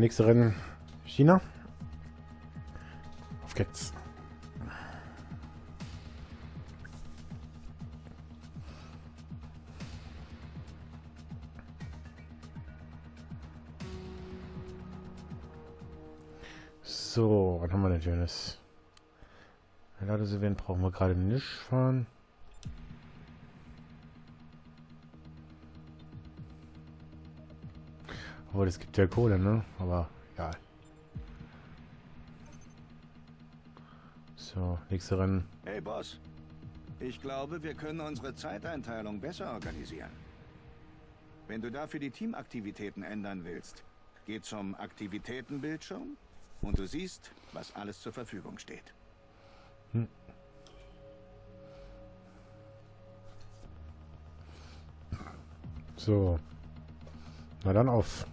nächste Rennen China. Auf geht's. So, was haben wir denn schönes? Ladesevent brauchen wir gerade nicht fahren. Obwohl, es gibt ja Kohle, ne? Aber egal. So, nächste Rennen. Hey Boss, ich glaube, wir können unsere Zeiteinteilung besser organisieren. Wenn du dafür die Teamaktivitäten ändern willst, geh zum Aktivitätenbildschirm und du siehst, was alles zur Verfügung steht. Hm. So. Na dann auf.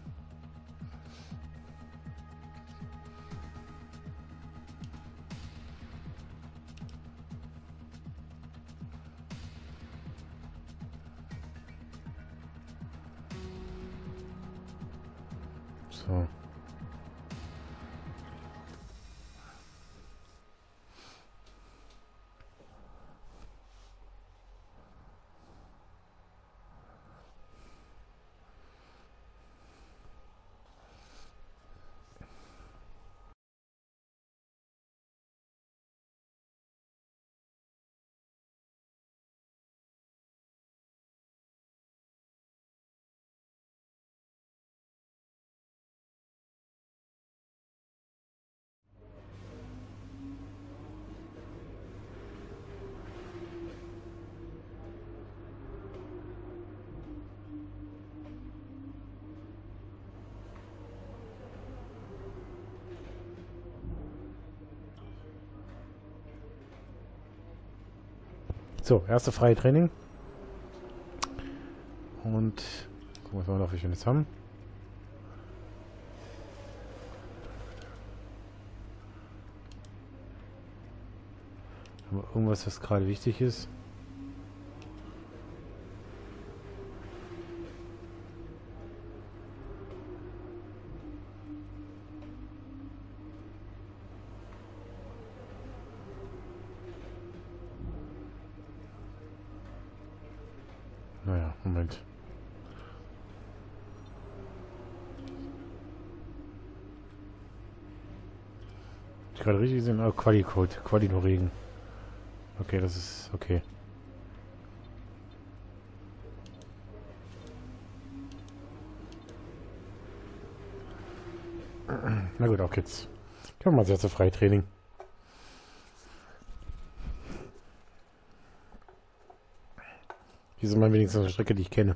So, erste freie Training. Und gucken wir mal, ob wir schönes haben. Haben wir irgendwas, was gerade wichtig ist? Gerade richtig gesehen? Oh, Quali-Code. Quali nur Regen. Okay, das ist okay. Na gut, auch jetzt. Können wir mal sehr zu Freitraining. Hier sind mal wenigstens eine Strecke, die ich kenne.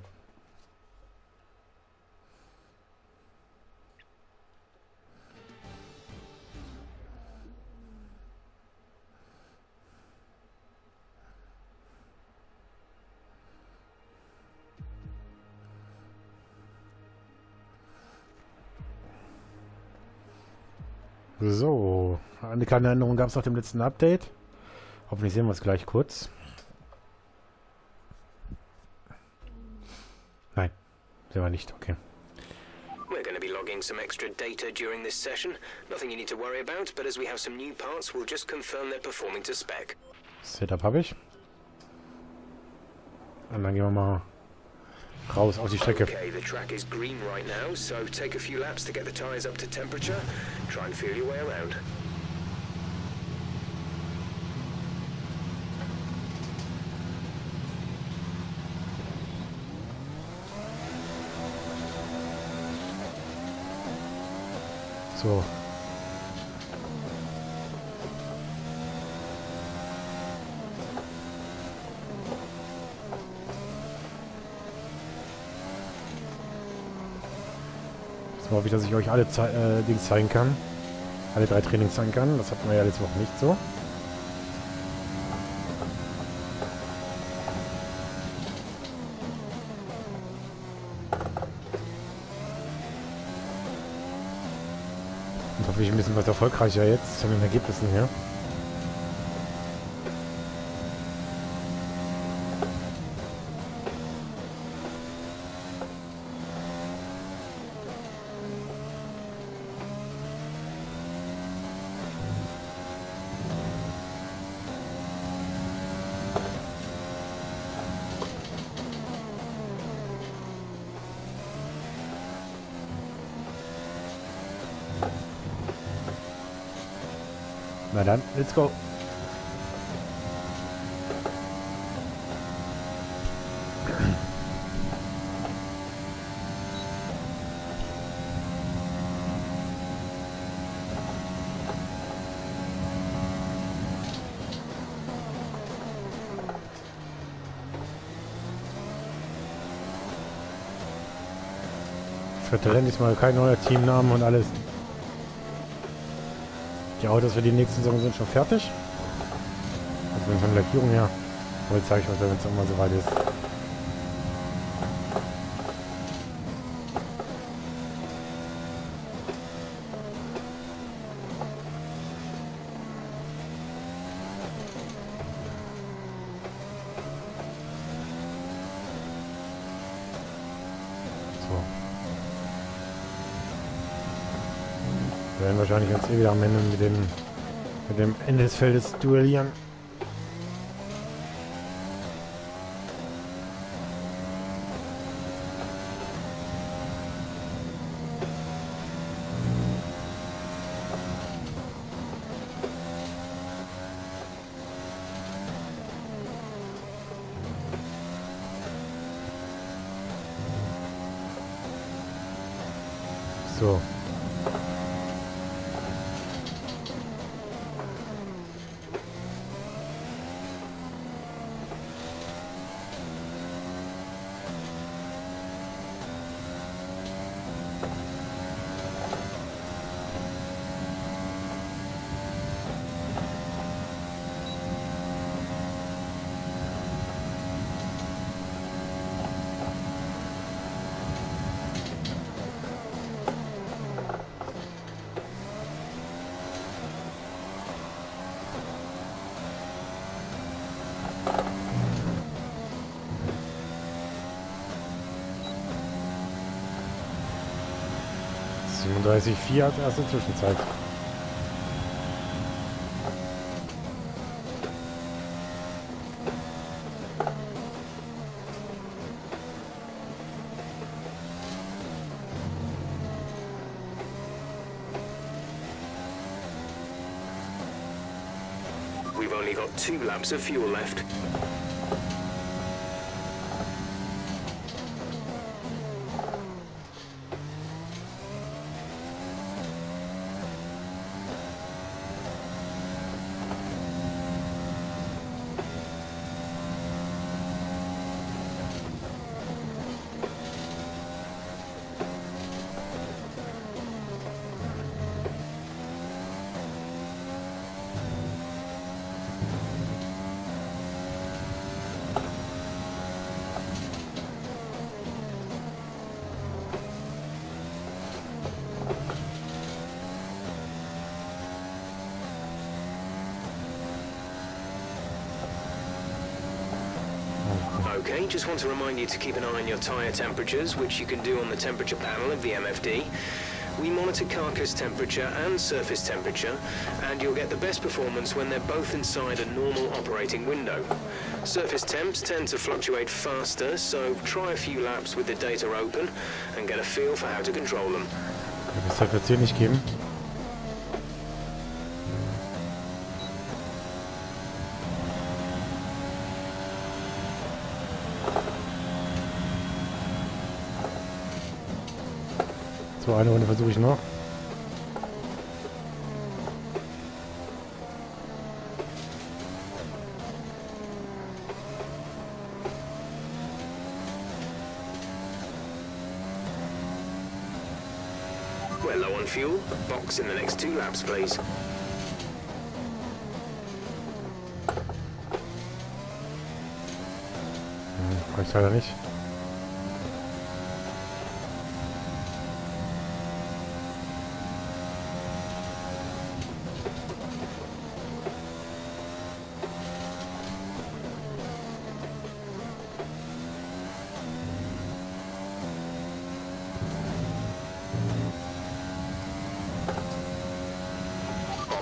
So, eine kleine Änderung gab es nach dem letzten Update. Hoffentlich sehen wir es gleich kurz. Der war nicht, okay. We're going to be logging some extra data during this session. Nothing you need to worry about, but as we have some new parts, we'll just confirm they're performing to spec. Setup habe ich. Und dann gehen wir mal raus auf die Strecke. Okay, the track is green right now, so take a few laps to get the tires up to temperature. Try and feel your way around. So. Jetzt hoffe ich, dass ich euch alle äh, Dings zeigen kann. Alle drei Trainings zeigen kann. Das hatten wir ja letzte Woche nicht so. Was erfolgreicher jetzt von den Ergebnissen her. Na dann, let's go. Für Talent ist mal kein neuer Teamnamen und alles. Die Autos für die nächste Saison sind schon fertig. Also von der Lackierung her. Aber jetzt zeige ich euch, wenn es mal so weit ist. Wir werden wahrscheinlich ganz eh wieder am Ende mit dem, mit dem Ende des Feldes duellieren. 37,4 als erste Zwischenzeit. We've only got two laps of fuel left. Okay, just want to remind you to keep an eye on your tyre temperatures, which you can do on the temperature panel of the MFD. We monitor carcass temperature and surface temperature, and you'll get the best performance when they're both inside a normal operating window. Surface temps tend to fluctuate faster, so try a few laps with the data open and get a feel for how to control them. Eine Runde versuche ich noch. We're low on fuel. Box in the next two laps, please. Hm, reicht leider nicht.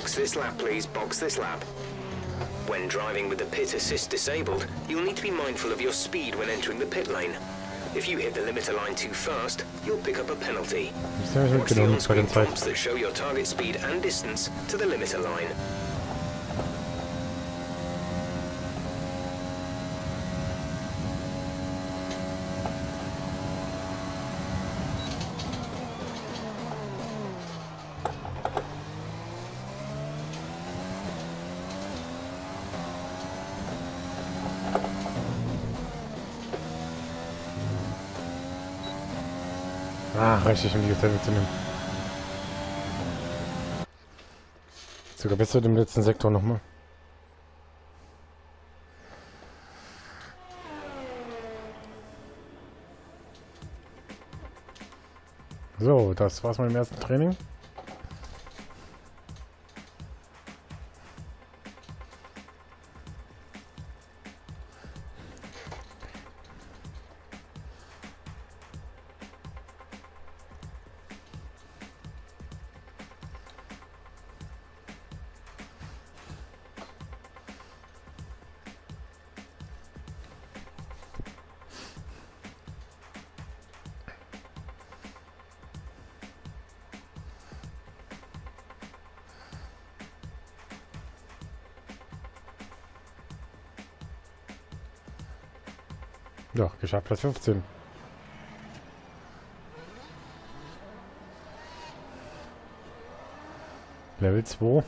Box this lap, please. Box this lap. When driving with the pit assist disabled, you'll need to be mindful of your speed when entering the pit lane. If you hit the limiter line too fast, you'll pick up a penalty. Watch the on-screen prompts that show your target speed and distance to the limiter line. Richtig, um die Hotel mitzunehmen. Sogar besser im letzten Sektor nochmal. So, das war's mit dem ersten Training. Platz 15. Level 2.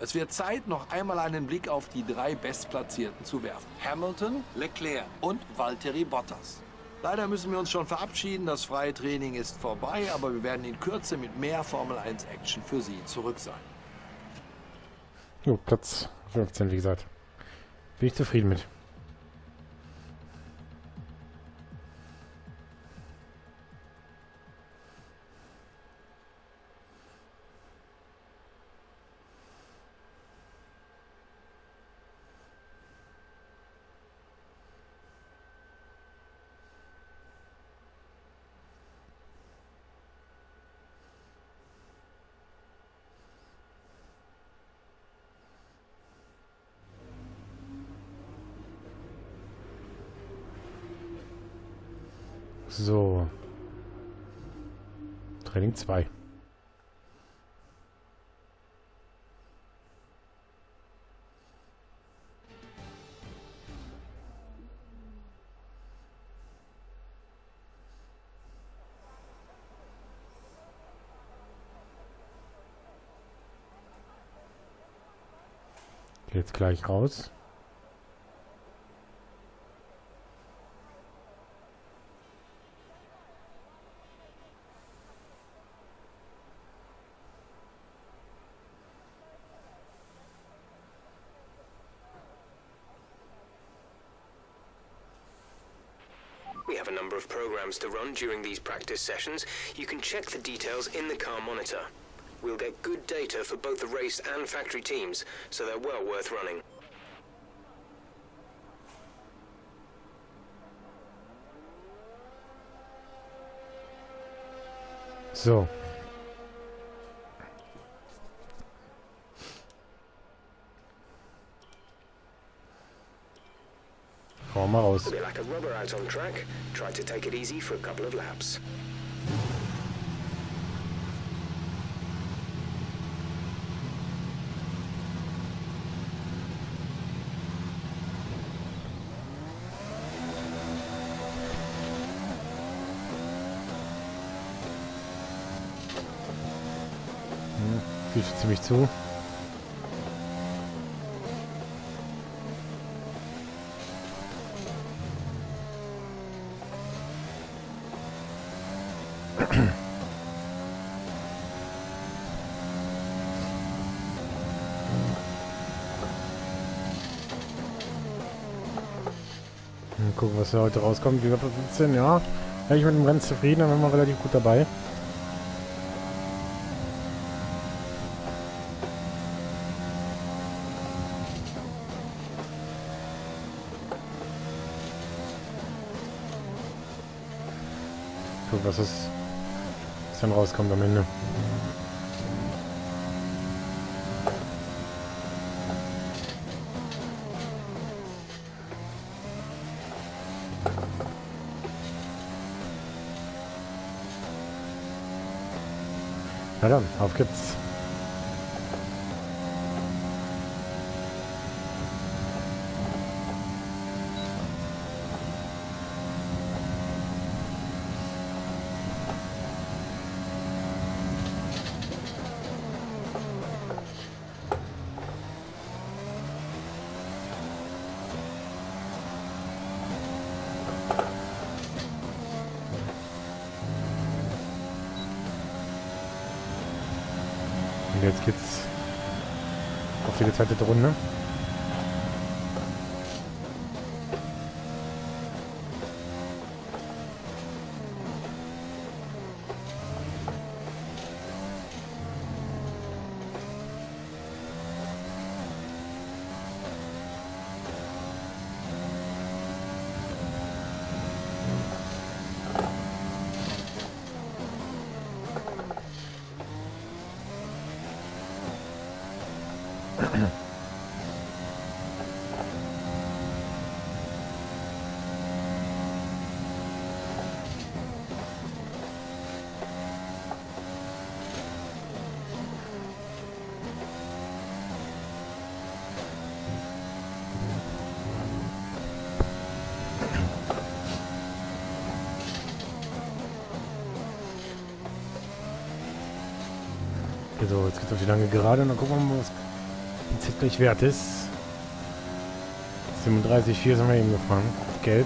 Es wird Zeit, noch einmal einen Blick auf die drei Bestplatzierten zu werfen. Hamilton, Leclerc und Valtteri Bottas. Leider müssen wir uns schon verabschieden, das freie Training ist vorbei, aber wir werden in Kürze mit mehr Formel 1 Action für Sie zurück sein. Jo, Platz 15, wie gesagt. Bin ich zufrieden mit. So. 2. Jetzt gleich raus. During these practice sessions, you can check the details in the car monitor. We'll get good data for both the race and factory teams, so they're well worth running. So, for a couple of laps. Hm, geht ziemlich zu. gucken, was da heute rauskommt. Wie gesagt, 17, ja. Ja, ich mit dem Rennen zufrieden, dann sind wir relativ gut dabei. Guck, was, ist, was dann rauskommt am Ende. Na dann, auf geht's. Geteilte Runde. So, jetzt geht auf die lange Gerade und dann gucken wir mal, was jetzt gleich wert ist. 37, 4 sind wir eben gefahren. Gelb.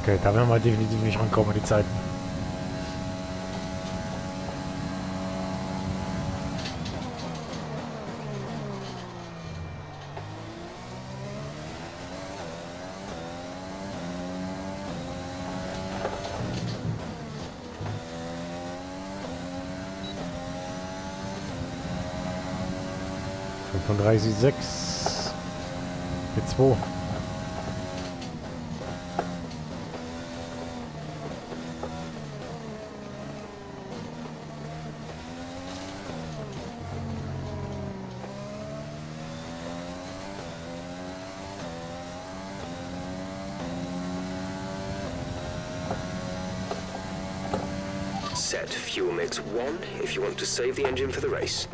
Okay, da werden wir definitiv nicht rankommen, die Zeiten. 35,6 mit 2. Set fuel mix 1 if you want to save the engine for the race.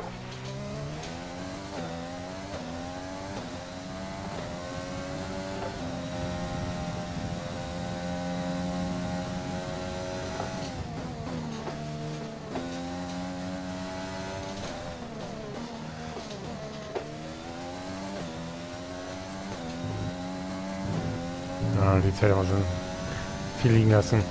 Ah, die Zeit haben wir schon viel liegen lassen.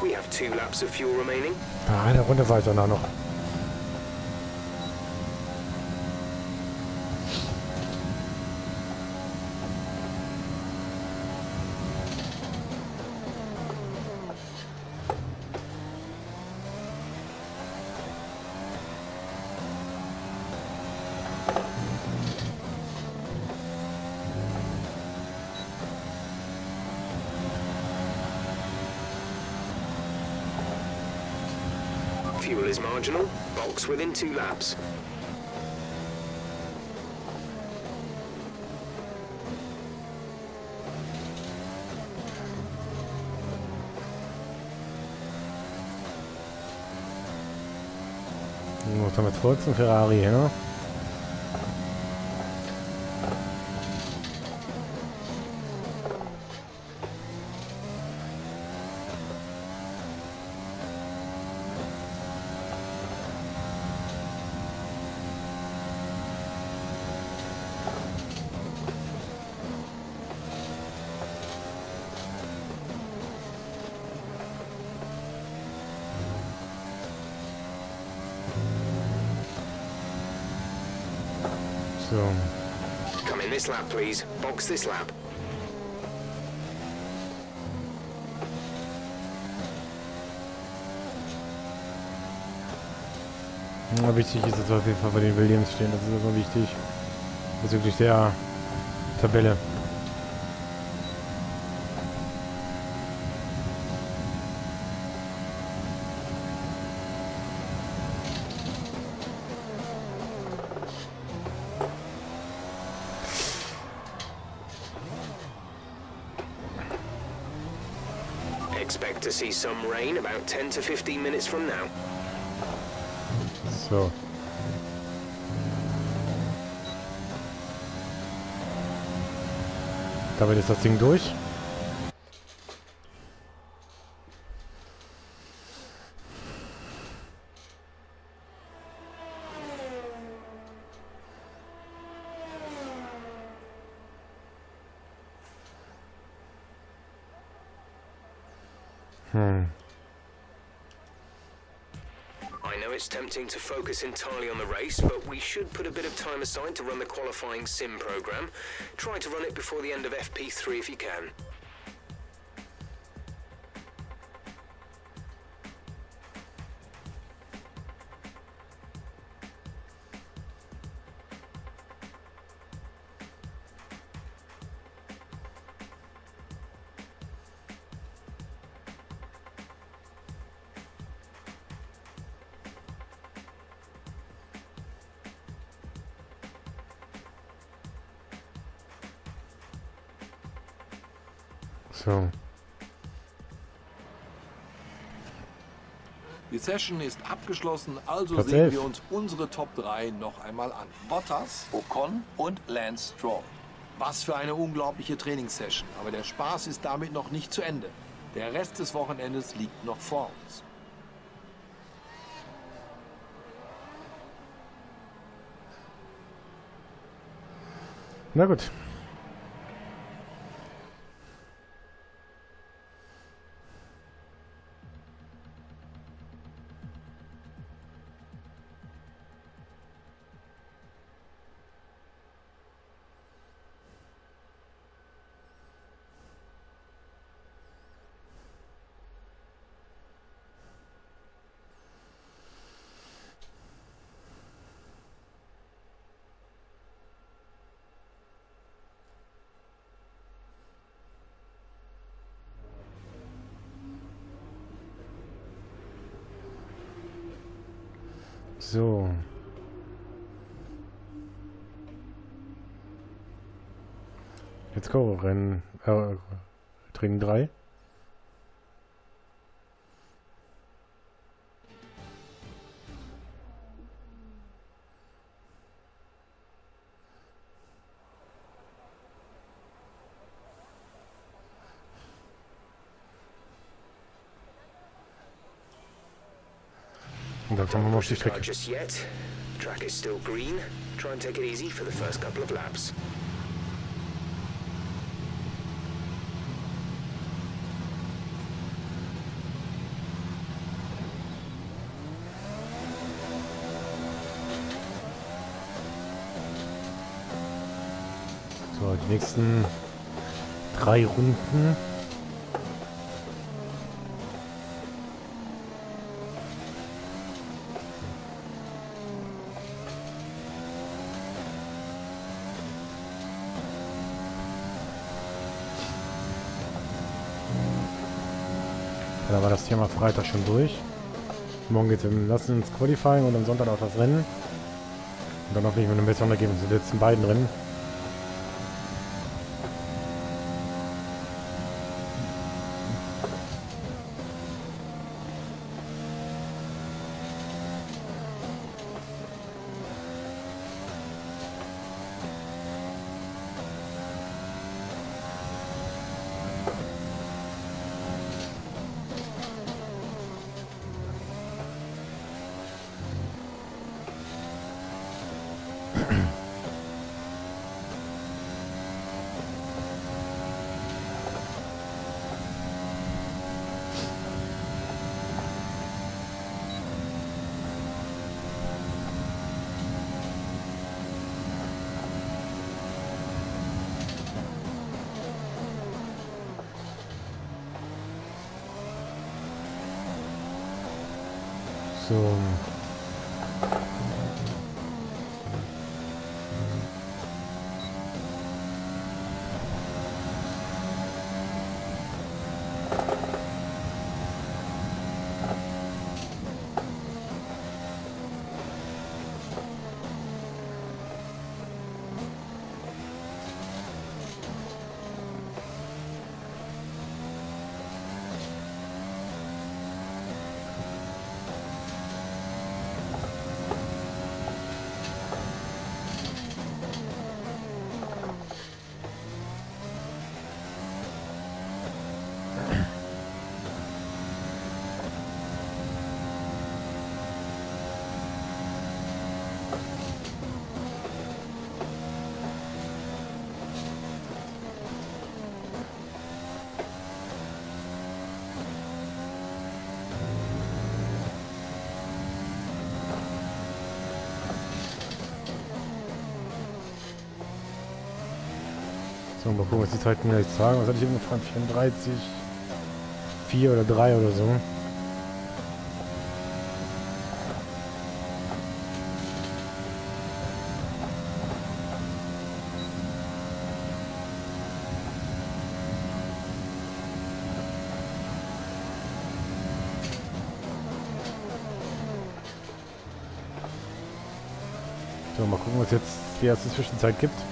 We have two laps of fuel remaining. Ah, eine Runde weiter noch. Box within two laps. Was haben wir jetzt kurz? Ein Ferrari, ne? So. Come in this lap, please. Box this lap. Ja, wichtig ist es auf jeden Fall bei den Williams stehen. Das ist also wichtig. Bezüglich der Tabelle. To see some rain about 10 to 15 minutes from now. So. Damit ist das Ding durch. Tempting to focus entirely on the race, but we should put a bit of time aside to run the qualifying sim program. Try to run it before the end of FP3 if you can. Session ist abgeschlossen, also Platz sehen elf. wir uns unsere Top 3 noch einmal an. Bottas, Ocon und Lance Stroll. Was für eine unglaubliche Trainingssession. Aber der Spaß ist damit noch nicht zu Ende. Der Rest des Wochenendes liegt noch vor uns. Na gut. So. Jetzt go, Rennen, äh, Training 3. Dann kommen wir auf die Strecke. Track is still green. Try and take it easy for the first couple of laps. So, die nächsten drei Runden. Da war das Thema Freitag schon durch. Morgen geht es im Lassen ins Qualifying und am Sonntag auch das Rennen. Und dann hoffentlich mit einem besseren Ergebnis. Die letzten beiden Rennen. So. Mal gucken, was die Zeiten gleich sagen. Was hatte ich gefragt? 34, 4 oder 3 oder so. So, mal gucken, was jetzt die erste Zwischenzeit gibt.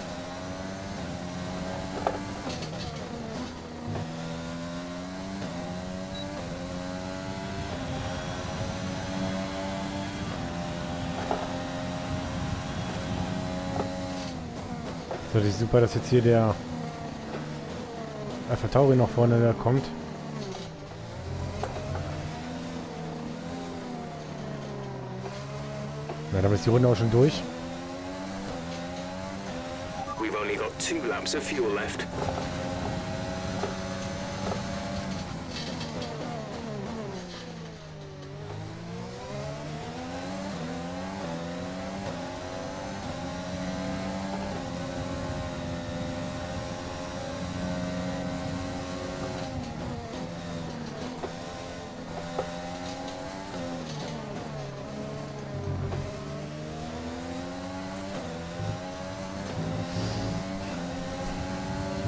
Natürlich super, dass jetzt hier der Alpha Tauri noch vorne kommt. Na, damit ist die Runde auch schon durch. We've only got two laps of fuel left.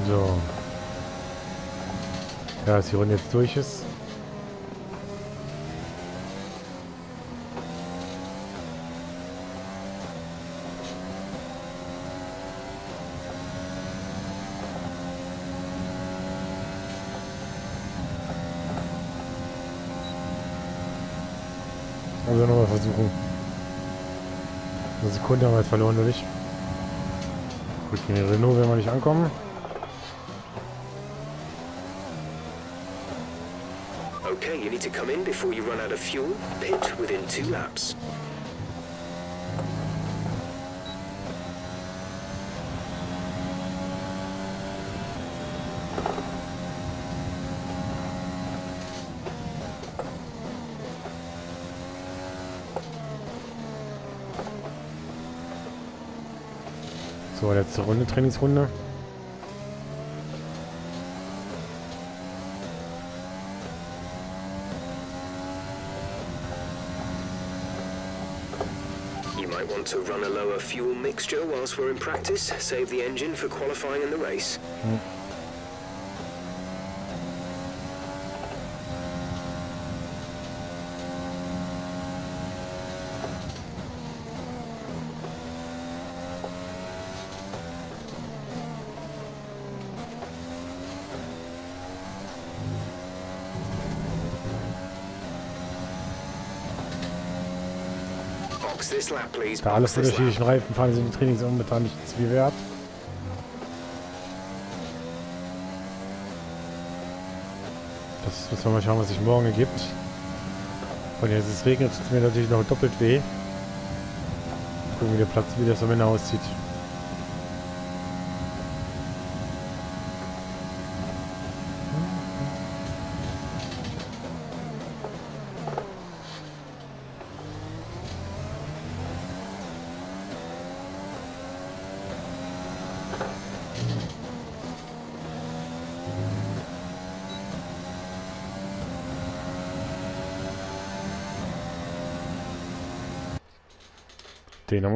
So. Ja, dass die Runde jetzt durch ist. Also nochmal versuchen. Eine Sekunde haben wir jetzt verloren durch. Gut, gegen Renault werden wir nicht ankommen. You need to come in before you run out of fuel. Pit within two laps. So, letzte Runde, Trainingsrunde. You might to run a lower fuel mixture whilst we're in practice. Save the engine for qualifying in the race. Hm. Da alles unterschiedlichen Reifen fahren, sind die Trainings momentan nichts wie wert. Das müssen wir mal schauen, was sich morgen ergibt. Und jetzt es regnet, tut mir natürlich noch doppelt weh. Gucken, wie der Platz, wie das am Ende aussieht.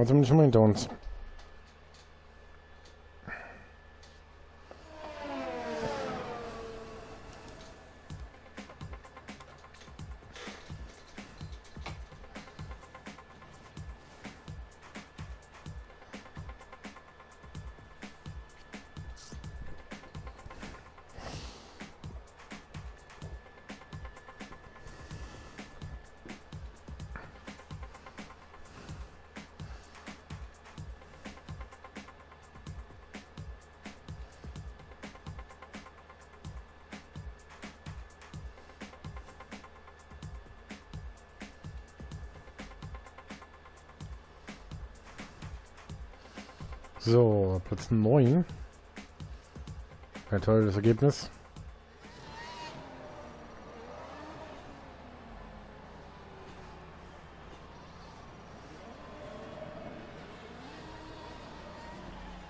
Den haben wir So, Platz 9. Ein tolles Ergebnis.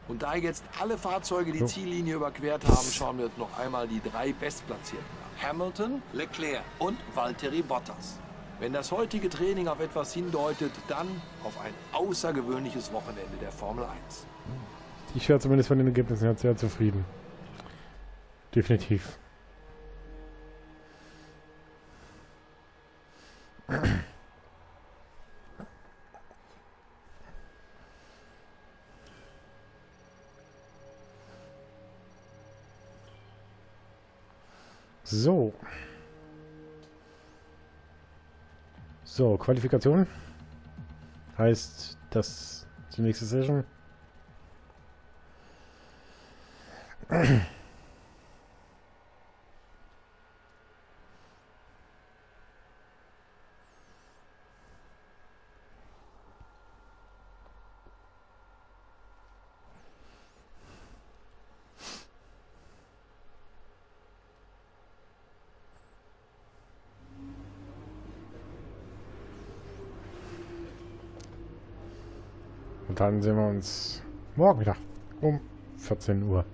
Und da jetzt alle Fahrzeuge die so. Ziellinie überquert haben, schauen wir uns noch einmal die drei Bestplatzierten an. Hamilton, Leclerc und Valtteri Bottas. Wenn das heutige Training auf etwas hindeutet, dann auf ein außergewöhnliches Wochenende der Formel 1. Ich wäre zumindest von den Ergebnissen her sehr zufrieden. Definitiv. So. So, Qualifikation. Heißt, das die nächste Session. Und dann sehen wir uns morgen wieder um 14 Uhr.